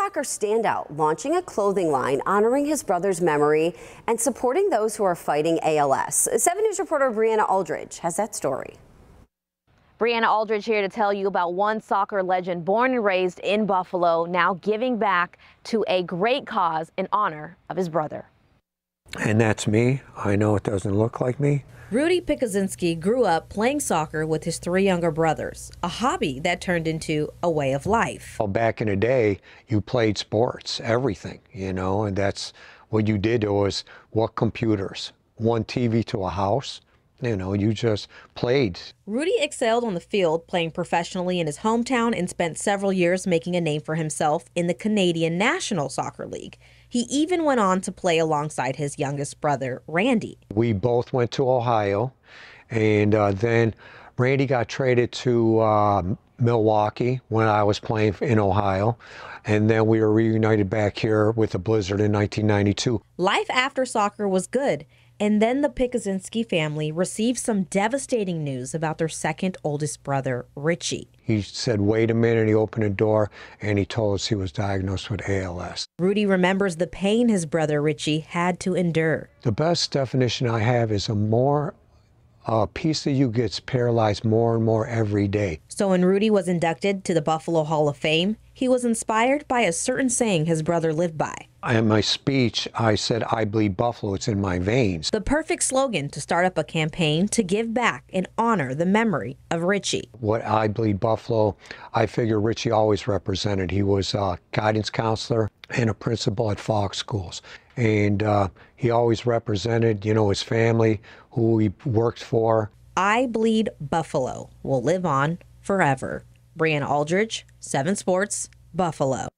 Soccer standout launching a clothing line honoring his brother's memory and supporting those who are fighting ALS. 7 News reporter Brianna Aldridge has that story. Brianna Aldridge here to tell you about one soccer legend born and raised in Buffalo, now giving back to a great cause in honor of his brother. And that's me. I know it doesn't look like me. Rudy Pikuzinski grew up playing soccer with his three younger brothers, a hobby that turned into a way of life. Well, back in the day, you played sports, everything, you know, and that's what you did was what computers, one TV to a house, you know, you just played. Rudy excelled on the field, playing professionally in his hometown, and spent several years making a name for himself in the Canadian National Soccer League. He even went on to play alongside his youngest brother, Randy. We both went to Ohio, and uh, then Randy got traded to uh, Milwaukee when I was playing in Ohio. And then we were reunited back here with the Blizzard in 1992. Life after soccer was good. And then the Pikuzinski family received some devastating news about their second oldest brother, Richie. He said, wait a minute. He opened a door and he told us he was diagnosed with ALS. Rudy remembers the pain his brother Richie had to endure. The best definition I have is a more a piece of you gets paralyzed more and more every day. So when Rudy was inducted to the Buffalo Hall of Fame, he was inspired by a certain saying his brother lived by. In my speech, I said, I bleed Buffalo, it's in my veins. The perfect slogan to start up a campaign to give back and honor the memory of Richie. What I bleed Buffalo, I figure Richie always represented. He was a guidance counselor and a principal at Fox Schools. And uh, he always represented, you know, his family, who he worked for. I Bleed Buffalo will live on forever. Brianna Aldridge, 7 Sports, Buffalo.